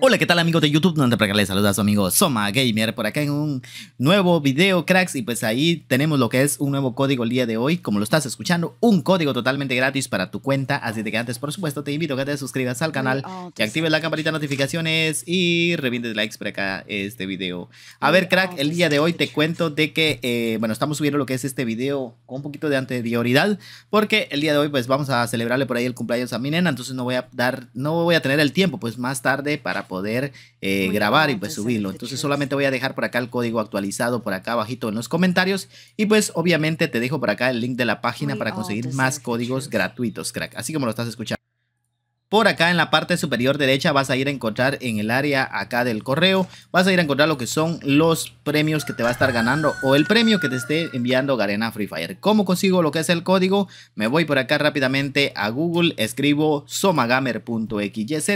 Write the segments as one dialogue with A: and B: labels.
A: Hola, ¿qué tal amigos de YouTube? Donde para les saluda a su amigo Soma Gamer por acá en un nuevo video, cracks. Y pues ahí tenemos lo que es un nuevo código el día de hoy, como lo estás escuchando, un código totalmente gratis para tu cuenta. Así de que antes, por supuesto, te invito a que te suscribas al canal, que actives la campanita de notificaciones y revientes likes por acá este video. A ver, crack, el día de hoy te cuento de que, eh, bueno, estamos subiendo lo que es este video con un poquito de anterioridad, porque el día de hoy pues vamos a celebrarle por ahí el cumpleaños a mi nena, entonces no voy a dar, no voy a tener el tiempo, pues más tarde para poder eh, grabar y pues subirlo. Entonces solamente voy a dejar por acá el código actualizado por acá abajito en los comentarios y pues obviamente te dejo por acá el link de la página para conseguir más códigos gratuitos, crack. Así como lo estás escuchando. Por acá en la parte superior derecha vas a ir a encontrar en el área acá del correo, vas a ir a encontrar lo que son los premios que te va a estar ganando o el premio que te esté enviando Garena Free Fire. ¿Cómo consigo lo que es el código? Me voy por acá rápidamente a Google, escribo somagamer.xyz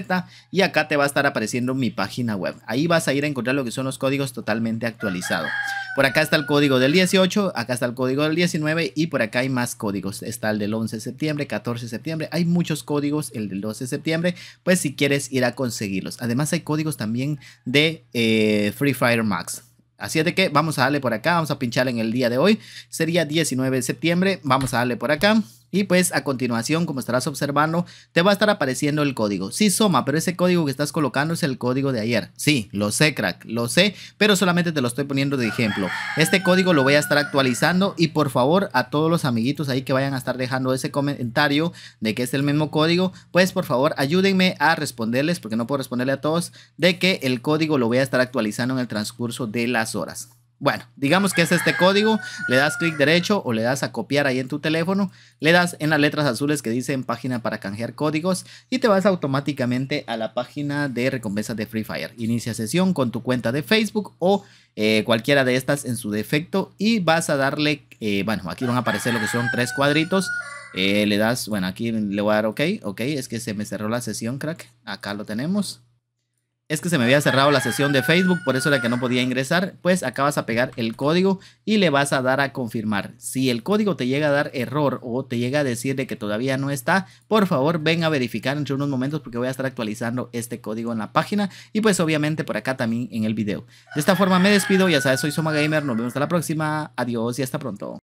A: y acá te va a estar apareciendo mi página web. Ahí vas a ir a encontrar lo que son los códigos totalmente actualizados. Por acá está el código del 18, acá está el código del 19 y por acá hay más códigos. Está el del 11 de septiembre, 14 de septiembre. Hay muchos códigos, el del 12 de septiembre, pues si quieres ir a conseguirlos. Además hay códigos también de eh, Free Fire Max. Así es de que vamos a darle por acá, vamos a pinchar en el día de hoy. Sería 19 de septiembre, vamos a darle por acá. Y pues a continuación, como estarás observando, te va a estar apareciendo el código. Sí, Soma, pero ese código que estás colocando es el código de ayer. Sí, lo sé, crack, lo sé, pero solamente te lo estoy poniendo de ejemplo. Este código lo voy a estar actualizando y por favor a todos los amiguitos ahí que vayan a estar dejando ese comentario de que es el mismo código, pues por favor ayúdenme a responderles, porque no puedo responderle a todos, de que el código lo voy a estar actualizando en el transcurso de las horas. Bueno, digamos que es este código, le das clic derecho o le das a copiar ahí en tu teléfono, le das en las letras azules que dicen página para canjear códigos y te vas automáticamente a la página de recompensas de Free Fire. Inicia sesión con tu cuenta de Facebook o eh, cualquiera de estas en su defecto y vas a darle, eh, bueno, aquí van a aparecer lo que son tres cuadritos. Eh, le das, bueno, aquí le voy a dar OK, OK, es que se me cerró la sesión, crack. Acá lo tenemos es que se me había cerrado la sesión de Facebook, por eso era que no podía ingresar, pues acá vas a pegar el código y le vas a dar a confirmar. Si el código te llega a dar error o te llega a decir de que todavía no está, por favor ven a verificar entre unos momentos porque voy a estar actualizando este código en la página y pues obviamente por acá también en el video. De esta forma me despido, ya sabes, soy Soma Gamer, nos vemos hasta la próxima, adiós y hasta pronto.